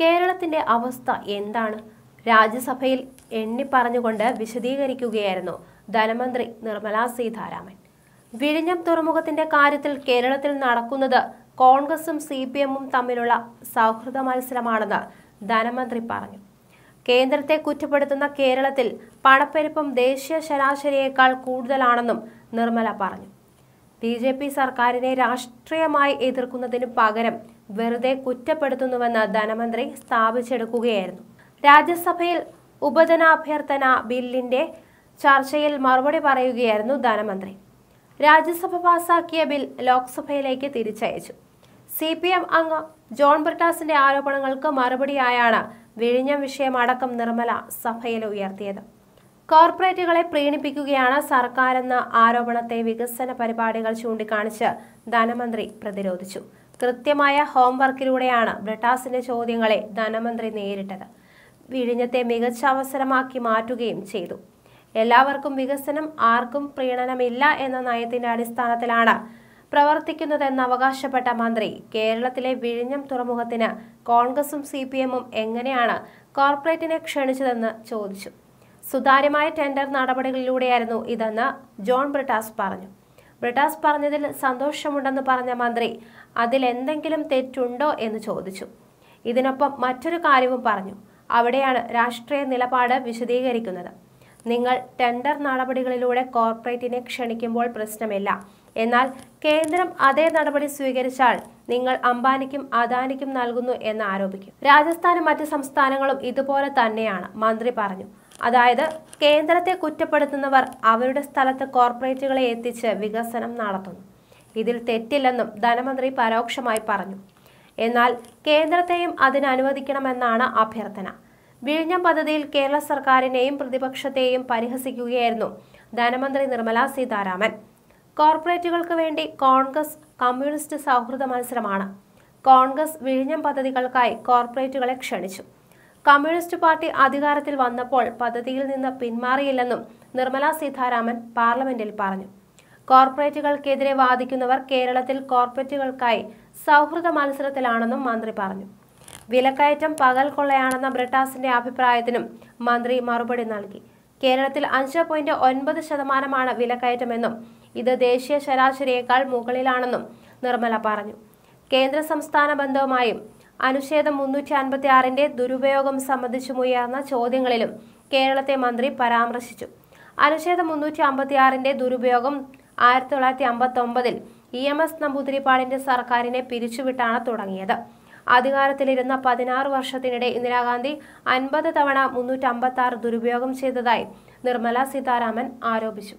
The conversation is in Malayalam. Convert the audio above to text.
കേരളത്തിന്റെ അവസ്ഥ എന്താണ്? രാജ്യസഭയിൽ എണ്ണി പറഞ്ഞുകൊണ്ട് വിശദീകരിക്കുകയായിരുന്നു ധനമന്ത്രി നിർമ്മലാ സീതാരാമൻ. വിഴിഞ്ഞം തുറമുഖത്തിന്റെ കാര്യത്തിൽ കേരളത്തിൽ നടക്കുന്നത് കോൺഗ്രസും സി പി എമ്മും തമ്മിലുള്ള സൗഹൃദ മത്സരമാണെന്ന് ധനമന്ത്രി പറഞ്ഞു. കേന്ദ്രത്തെ കുറ്റപ്പെടുത്തുന്ന കേരളത്തിൽ പണപ്പെരുപ്പം ദേശീയ ശരാശരിയേക്കാൾ കൂടുതലാണെന്നും നിർമ്മല പറഞ്ഞു. ബി സർക്കാരിനെ രാഷ്ട്രീയമായി എതിർക്കുന്നതിനു പകരം വെറുതെ കുറ്റപ്പെടുത്തുന്നുവെന്ന് ധനമന്ത്രി സ്ഥാപിച്ചെടുക്കുകയായിരുന്നു. രാജ്യസഭയിൽ ഉപധനാഭ്യർത്ഥന ബില്ലിന്റെ ചർച്ചയിൽ മറുപടി പറയുകയായിരുന്നു ധനമന്ത്രി. രാജ്യസഭ പാസാക്കിയ ബിൽ ലോക്സഭയിലേക്ക് തിരിച്ചയച്ചു. സി പി എം അംഗം ജോൺ ബ്രിട്ടാസിന്റെ ആരോപണങ്ങൾക്ക് മറുപടിയായാണ് വിഴിഞ്ഞം വിഷയമടക്കം നിർമ്മല സഭയിൽ ഉയർത്തിയത്. കോർപ്പറേറ്റുകളെ പ്രീണിപ്പിക്കുകയാണ് സർക്കാരെന്ന ആരോപണത്തെ വികസന പരിപാടികൾ ചൂണ്ടിക്കാണിച്ച് ധനമന്ത്രി പ്രതിരോധിച്ചു. കൃത്യമായ ഹോംവർക്കിലൂടെയാണ് ബ്രിട്ടാസിന്റെ ചോദ്യങ്ങളെ ധനമന്ത്രി നേരിട്ടത്. വിഴിഞ്ഞത്തെ മികച്ച അവസരമാക്കി മാറ്റുകയും ചെയ്തു. എല്ലാവർക്കും വികസനം ആർക്കും പ്രീണനമില്ല എന്ന നയത്തിന്റെ അടിസ്ഥാനത്തിലാണ് പ്രവർത്തിക്കുന്നതെന്ന് അവകാശപ്പെട്ട മന്ത്രി കേരളത്തിലെ വിഴിഞ്ഞം തുറമുഖത്തിന് കോൺഗ്രസും സി പി എമ്മും എങ്ങനെയാണ് കോർപ്പറേറ്റിനെ ക്ഷണിച്ചതെന്ന് ചോദിച്ചു. സുതാര്യമായ ടെൻഡർ നടപടികളിലൂടെയായിരുന്നു ഇതെന്ന് ജോൺ ബ്രിട്ടാസ് പറഞ്ഞു. ബ്രിട്ടാസ് പറഞ്ഞതിൽ സന്തോഷമുണ്ടെന്ന് പറഞ്ഞ മന്ത്രി അതിലെന്തെങ്കിലും തെറ്റുണ്ടോ? എന്ന് ചോദിച്ചു. ഇതിനൊപ്പം മറ്റൊരു കാര്യവും പറഞ്ഞു. അവിടെയാണ് രാഷ്ട്രീയ നിലപാട് വിശദീകരിക്കുന്നത്. നിങ്ങൾ ടെൻഡർ നടപടികളിലൂടെ കോർപ്പറേറ്റിനെ ക്ഷണിക്കുമ്പോൾ പ്രശ്നമില്ല. എന്നാൽ കേന്ദ്രം അതേ നടപടി സ്വീകരിച്ചാൽ നിങ്ങൾ അംബാനിക്കും അദാനിക്കും നൽകുന്നു എന്ന് ആരോപിക്കും. രാജസ്ഥാനും മറ്റ് സംസ്ഥാനങ്ങളും ഇതുപോലെ തന്നെയാണ് മന്ത്രി പറഞ്ഞു. അതായത് കേന്ദ്രത്തെ കുറ്റപ്പെടുത്തുന്നവർ അവരുടെ സ്ഥലത്ത് കോർപ്പറേറ്റുകളെ എത്തിച്ച് വികസനം നടത്തുന്നു. ഇതിൽ തെറ്റില്ലെന്നും ധനമന്ത്രി പരോക്ഷമായി പറഞ്ഞു. എന്നാൽ കേന്ദ്രത്തെയും അതിനനുവദിക്കണമെന്നാണ് അഭ്യർത്ഥന. വിഴിഞ്ഞം പദ്ധതിയിൽ കേരള സർക്കാരിനെയും പ്രതിപക്ഷത്തെയും പരിഹസിക്കുകയായിരുന്നു ധനമന്ത്രി നിർമ്മലാ സീതാരാമൻ. കോർപ്പറേറ്റുകൾക്ക് വേണ്ടി കോൺഗ്രസ് കമ്മ്യൂണിസ്റ്റ് സൗഹൃദ മത്സരമാണ്. കോൺഗ്രസ് വിഴിഞ്ഞം പദ്ധതികൾക്കായി കോർപ്പറേറ്റുകളെ ക്ഷണിച്ചു. കമ്മ്യൂണിസ്റ്റ് പാർട്ടി അധികാരത്തിൽ വന്നപ്പോൾ പദ്ധതിയിൽ നിന്ന് പിന്മാറിയില്ലെന്നും നിർമ്മലാ സീതാരാമൻ പാർലമെന്റിൽ പറഞ്ഞു. കോർപ്പറേറ്റുകൾക്കെതിരെ വാദിക്കുന്നവർ കേരളത്തിൽ കോർപ്പറേറ്റുകൾക്കായി സൗഹൃദ മത്സരത്തിലാണെന്നും മന്ത്രി പറഞ്ഞു. വിലക്കയറ്റം പകൽ കൊള്ളയാണെന്ന ബ്രിട്ടാസിന്റെ അഭിപ്രായത്തിനും മന്ത്രി മറുപടി നൽകി. കേരളത്തിൽ അഞ്ച് പോയിന്റ് ഒൻപത് ശതമാനമാണ് വിലക്കയറ്റമെന്നും ഇത് ദേശീയ ശരാശരിയേക്കാൾ മുകളിലാണെന്നും നിർമ്മല പറഞ്ഞു. കേന്ദ്ര സംസ്ഥാന ബന്ധവുമായും അനുച്ഛേദം മുന്നൂറ്റി അൻപത്തി ആറിന്റെ ദുരുപയോഗം സംബന്ധിച്ചും ഉയർന്ന ചോദ്യങ്ങളിലും കേരളത്തെ മന്ത്രി പരാമർശിച്ചു. അനുച്ഛേദം മുന്നൂറ്റി അമ്പത്തി ആറിന്റെ ദുരുപയോഗം ആയിരത്തി തൊള്ളായിരത്തി അമ്പത്തി ഒമ്പതിൽ ഇ എം എസ് നമ്പൂതിരിപ്പാടിന്റെ സർക്കാരിനെ പിരിച്ചുവിട്ടാണ് തുടങ്ങിയത്. അധികാരത്തിലിരുന്ന പതിനാറ് വർഷത്തിനിടെ ഇന്ദിരാഗാന്ധി അൻപത് തവണ മുന്നൂറ്റി അമ്പത്തി ആറ് ദുരുപയോഗം ചെയ്തതായി നിർമ്മല സീതാരാമൻ ആരോപിച്ചു.